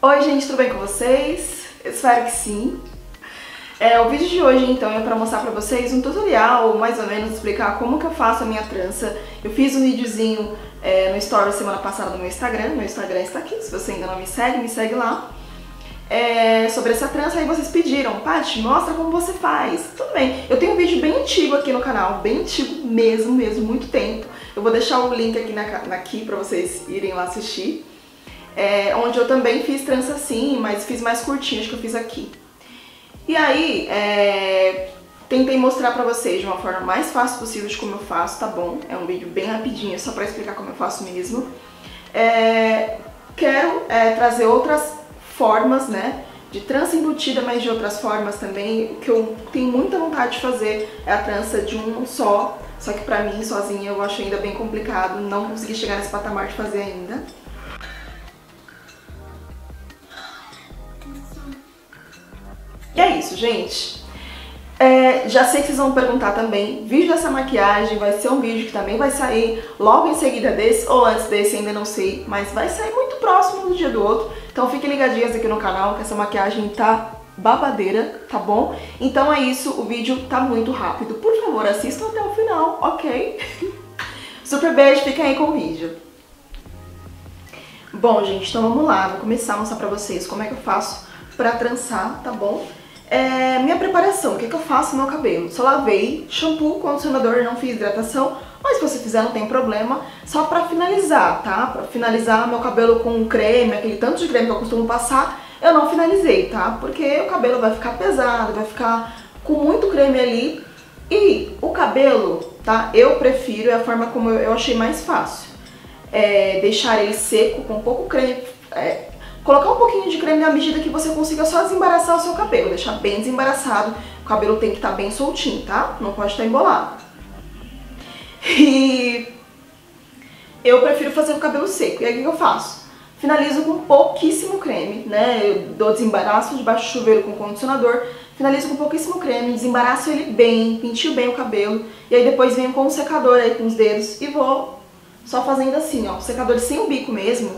Oi gente, tudo bem com vocês? Espero que sim. É, o vídeo de hoje então é para mostrar para vocês um tutorial, mais ou menos explicar como que eu faço a minha trança. Eu fiz um videozinho é, no story semana passada no meu Instagram, meu Instagram está aqui, se você ainda não me segue, me segue lá. É, sobre essa trança, aí vocês pediram, Paty, mostra como você faz. Tudo bem, eu tenho um vídeo bem antigo aqui no canal, bem antigo mesmo, mesmo, muito tempo. Eu vou deixar o link aqui, na, aqui pra vocês irem lá assistir. É, onde eu também fiz trança assim, mas fiz mais curtinho, acho que eu fiz aqui. E aí, é, tentei mostrar pra vocês de uma forma mais fácil possível de como eu faço, tá bom? É um vídeo bem rapidinho, só pra explicar como eu faço mesmo. É, quero é, trazer outras formas, né? De trança embutida, mas de outras formas também. O que eu tenho muita vontade de fazer é a trança de um só. Só que pra mim, sozinha, eu acho ainda bem complicado. Não consegui chegar nesse patamar de fazer ainda. E é isso, gente. É, já sei que vocês vão perguntar também, vídeo dessa maquiagem vai ser um vídeo que também vai sair logo em seguida desse, ou antes desse, ainda não sei, mas vai sair muito próximo do dia do outro. Então fiquem ligadinhas aqui no canal que essa maquiagem tá babadeira, tá bom? Então é isso, o vídeo tá muito rápido. Por favor, assistam até o final, ok? Super beijo, fiquem aí com o vídeo. Bom, gente, então vamos lá. Vou começar a mostrar pra vocês como é que eu faço pra trançar, tá bom? É, minha preparação, o que, que eu faço no meu cabelo? Só lavei, shampoo, condicionador, não fiz hidratação, mas se você fizer não tem problema, só pra finalizar, tá? Pra finalizar meu cabelo com creme, aquele tanto de creme que eu costumo passar, eu não finalizei, tá? Porque o cabelo vai ficar pesado, vai ficar com muito creme ali. E o cabelo, tá? Eu prefiro, é a forma como eu achei mais fácil. É deixar ele seco com pouco creme, é, Colocar um pouquinho de creme na medida que você consiga só desembaraçar o seu cabelo, deixar bem desembaraçado. O cabelo tem que estar tá bem soltinho, tá? Não pode estar tá embolado. E eu prefiro fazer o cabelo seco. E aí o que eu faço? Finalizo com pouquíssimo creme, né? Eu dou desembaraço debaixo do chuveiro com condicionador, finalizo com pouquíssimo creme, desembaraço ele bem, pintio bem o cabelo, e aí depois venho com o secador aí com os dedos e vou só fazendo assim, ó, secador sem o bico mesmo,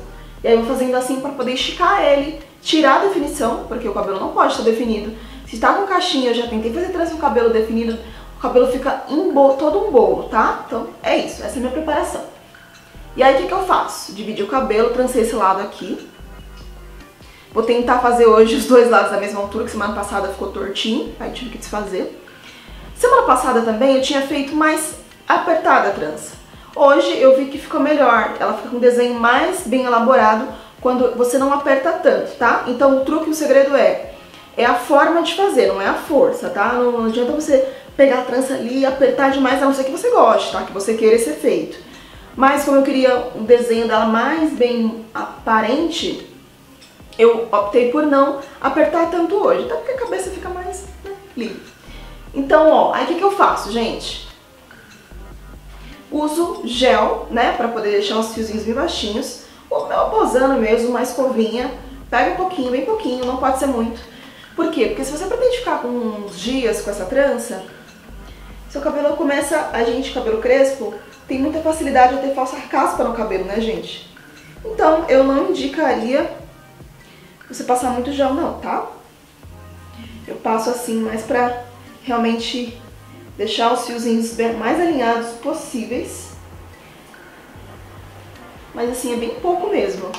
e aí eu vou fazendo assim para poder esticar ele, tirar a definição, porque o cabelo não pode estar definido. Se tá com caixinha, eu já tentei fazer com o cabelo definido, o cabelo fica em todo um bolo, tá? Então é isso, essa é a minha preparação. E aí o que, que eu faço? Dividi o cabelo, trancei esse lado aqui. Vou tentar fazer hoje os dois lados da mesma altura, que semana passada ficou tortinho, aí tive que desfazer. Semana passada também eu tinha feito mais apertada a trança. Hoje eu vi que ficou melhor, ela fica com um desenho mais bem elaborado quando você não aperta tanto, tá? Então o truque, o segredo é, é a forma de fazer, não é a força, tá? Não, adianta você pegar a trança ali e apertar demais, a não ser que você goste, tá? Que você queira esse efeito. Mas como eu queria um desenho dela mais bem aparente, eu optei por não apertar tanto hoje, tá? Porque a cabeça fica mais né, livre. Então, ó, aí o que, que eu faço, gente? Uso gel, né, pra poder deixar os fiozinhos bem baixinhos. O meu posando mesmo, uma escovinha, pega um pouquinho, bem pouquinho, não pode ser muito. Por quê? Porque se você pretende ficar com uns dias com essa trança, seu cabelo começa, a gente, cabelo crespo, tem muita facilidade de ter falsa caspa no cabelo, né, gente? Então, eu não indicaria você passar muito gel não, tá? Eu passo assim mais pra realmente deixar os fiozinhos mais alinhados possíveis. Mas assim, é bem pouco mesmo.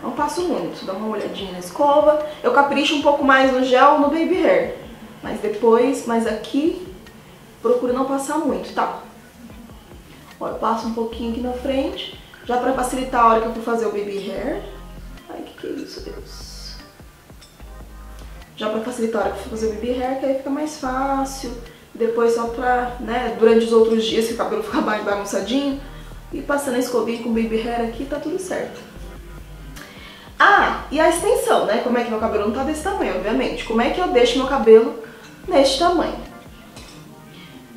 Não passo muito, dá uma olhadinha na escova. Eu capricho um pouco mais no gel no baby hair. Mas depois, mas aqui, procuro não passar muito, tá? Ó, eu passo um pouquinho aqui na frente, já pra facilitar a hora que eu for fazer o baby hair. Ai, que que é isso, Deus? Já pra facilitar a hora que eu for fazer o baby hair, que aí fica mais fácil depois só pra, né, durante os outros dias que o cabelo ficar mais bagunçadinho, e passando a escovinha com baby hair aqui, tá tudo certo. Ah, e a extensão, né, como é que meu cabelo não tá desse tamanho, obviamente. Como é que eu deixo meu cabelo neste tamanho?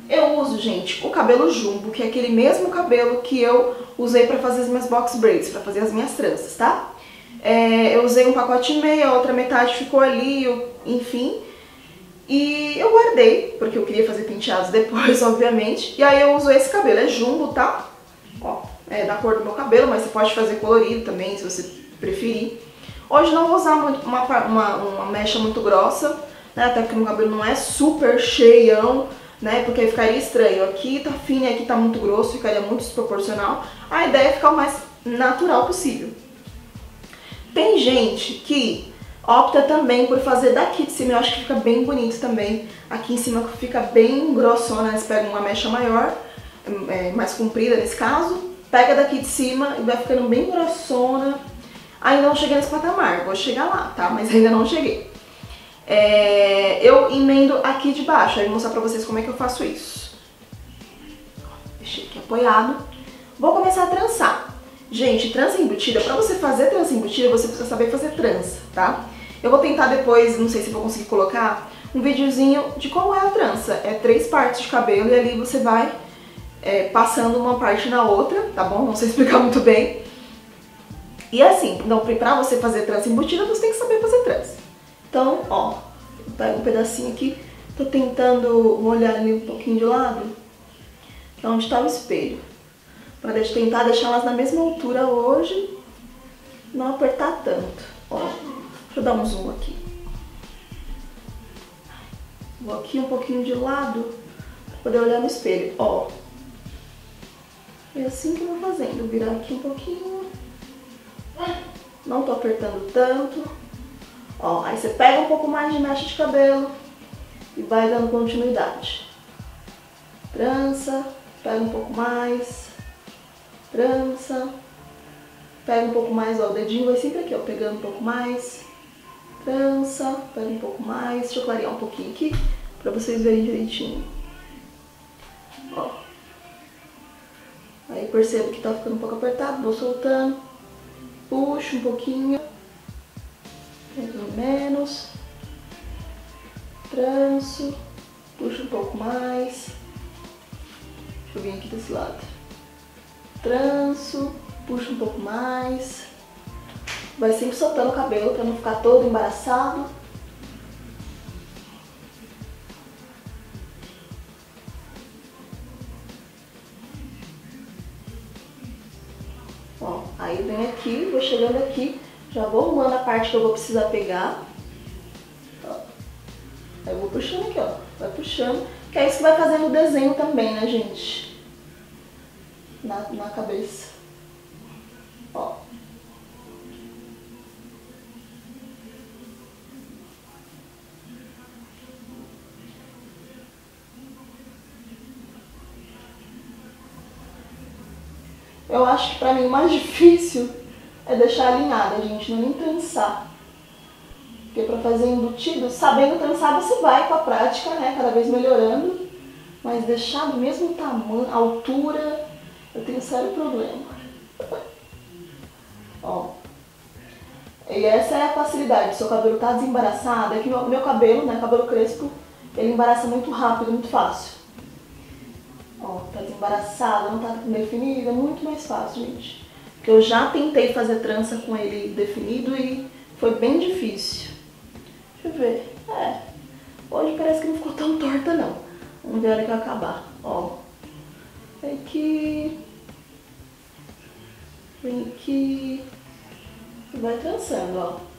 Eu uso, gente, o cabelo jumbo, que é aquele mesmo cabelo que eu usei pra fazer as minhas box braids, pra fazer as minhas tranças, tá? É, eu usei um pacote e meio, a outra metade ficou ali, eu, enfim... E eu guardei, porque eu queria fazer penteados depois, obviamente. E aí eu uso esse cabelo, é jumbo, tá? Ó, é da cor do meu cabelo, mas você pode fazer colorido também, se você preferir. Hoje não vou usar muito, uma, uma, uma mecha muito grossa, né? Até porque meu cabelo não é super cheião, né? Porque aí ficaria estranho. Aqui tá fino aqui tá muito grosso, ficaria muito desproporcional. A ideia é ficar o mais natural possível. Tem gente que opta também por fazer daqui de cima, eu acho que fica bem bonito também. Aqui em cima fica bem grossona, eles pegam uma mecha maior, é, mais comprida nesse caso, pega daqui de cima e vai ficando bem grossona. Ainda não cheguei nesse patamar, vou chegar lá, tá? Mas ainda não cheguei. É, eu emendo aqui de baixo, aí vou mostrar pra vocês como é que eu faço isso. Deixei aqui apoiado. Vou começar a trançar. Gente, trança embutida, pra você fazer trança embutida, você precisa saber fazer trança, tá? Eu vou tentar depois, não sei se vou conseguir colocar, um videozinho de como é a trança. É três partes de cabelo e ali você vai é, passando uma parte na outra, tá bom? Não sei explicar muito bem. E assim, então pra você fazer trança embutida, você tem que saber fazer trança. Então, ó, pego um pedacinho aqui, tô tentando molhar ali um pouquinho de lado, que é onde tá o espelho. Pra tentar deixar elas na mesma altura hoje, não apertar tanto. Ó, deixa eu dar um zoom aqui. Vou aqui um pouquinho de lado, pra poder olhar no espelho. Ó, é assim que eu vou fazendo, virar aqui um pouquinho. Não tô apertando tanto. Ó, aí você pega um pouco mais de mecha de cabelo e vai dando continuidade. Trança, pega um pouco mais, trança, pega um pouco mais, ó, o dedinho vai sempre aqui, ó, pegando um pouco mais, trança, pega um pouco mais, deixa eu clarear um pouquinho aqui, pra vocês verem direitinho. Ó. Aí percebo que tá ficando um pouco apertado, vou soltando, puxo um pouquinho, mais ou menos, tranço, puxo um pouco mais, deixa eu vir aqui desse lado, tranço, puxo um pouco mais, vai sempre soltando o cabelo para não ficar todo embaraçado. Ó, aí vem aqui, vou chegando aqui, já vou arrumando a parte que eu vou precisar pegar. Ó. Aí eu vou puxando aqui, ó. Vai puxando. Que é isso que vai fazendo o desenho também, né, gente? Na, na cabeça. Eu acho que pra mim o mais difícil é deixar alinhada, gente, não nem trançar. Porque para fazer embutido, sabendo trançar você vai com a prática, né, cada vez melhorando. Mas deixar do mesmo tamanho, altura, eu tenho sério problema. Ó. E essa é a facilidade, seu cabelo tá desembaraçado, é que meu cabelo, né, cabelo crespo, ele embaraça muito rápido, muito fácil. Ó, tá desembaraçado, não tá definido, é muito mais fácil, gente. Que eu já tentei fazer trança com ele definido e foi bem difícil. Deixa eu ver. É, hoje parece que não ficou tão torta não. Vamos ver a hora que acabar. Ó, vem aqui, vem aqui vai trançando, ó.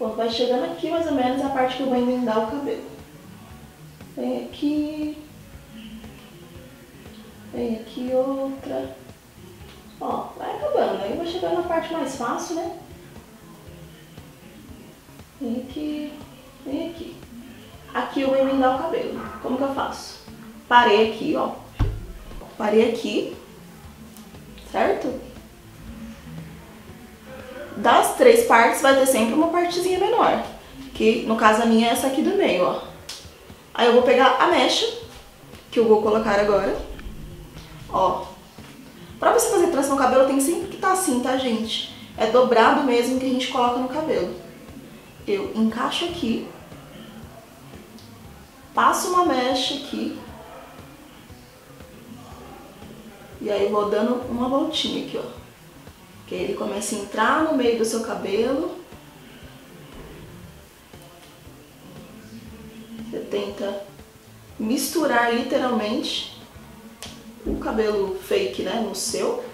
Quando vai chegando aqui, mais ou menos, a parte que eu vou emendar o cabelo. Vem aqui, Vem aqui outra. Ó, vai acabando. Aí vai chegando na parte mais fácil, né? Vem aqui, vem aqui. Aqui eu vou emendar o cabelo. Como que eu faço? Parei aqui, ó. Parei aqui, certo? Das três partes vai ter sempre uma partezinha menor. Que no caso a minha é essa aqui do meio, ó. Aí eu vou pegar a mecha, que eu vou colocar agora. Ó. Pra você fazer trança no cabelo tem sempre que tá assim, tá, gente? É dobrado mesmo que a gente coloca no cabelo. Eu encaixo aqui. Passo uma mecha aqui. E aí vou dando uma voltinha aqui, ó. Que ele começa a entrar no meio do seu cabelo. Você tenta misturar literalmente o cabelo fake, né, no seu.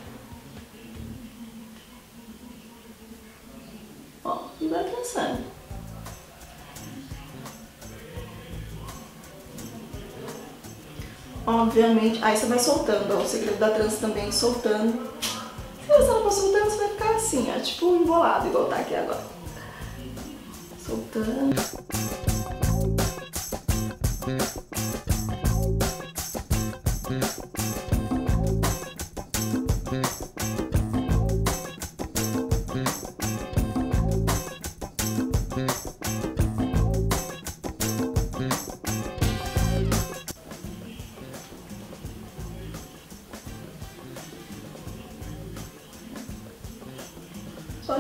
Ó, e vai pensando. Obviamente, aí você vai soltando, ó, o segredo da trança também, é soltando se você não for soltando, você vai ficar assim, ó, tipo embolado, igual tá aqui agora. Soltando.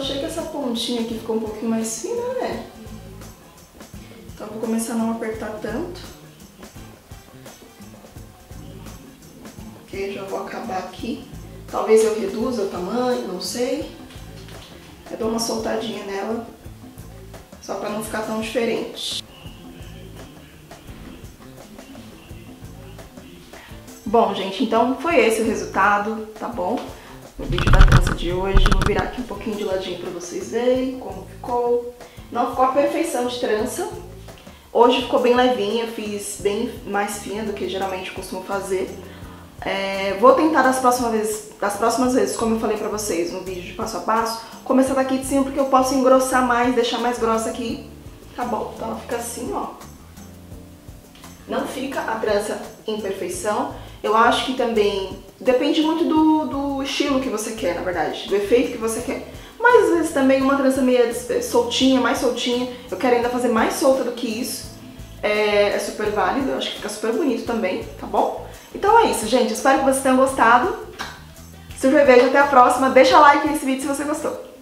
Achei que essa pontinha aqui ficou um pouquinho mais fina, né? Então vou começar a não apertar tanto. Ok, já vou acabar aqui. Talvez eu reduza o tamanho, não sei. Eu dou uma soltadinha nela, só pra não ficar tão diferente. Bom, gente, então foi esse o resultado, tá bom? no vídeo trança de hoje. Vou virar aqui um pouquinho de ladinho pra vocês verem como ficou. Não ficou a perfeição de trança. Hoje ficou bem levinha, fiz bem mais fina do que geralmente costumo fazer. É, vou tentar das próximas, vezes, das próximas vezes, como eu falei pra vocês no vídeo de passo a passo, começar daqui de cima porque eu posso engrossar mais, deixar mais grossa aqui. Tá bom, então ela fica assim, ó. Não fica a trança em perfeição. Eu acho que também depende muito do, do estilo que você quer, na verdade, do efeito que você quer. Mas às vezes também uma trança meio soltinha, mais soltinha, eu quero ainda fazer mais solta do que isso. É, é super válido, eu acho que fica super bonito também, tá bom? Então é isso, gente. Espero que vocês tenham gostado. Se eu vejo até a próxima. Deixa like nesse vídeo se você gostou.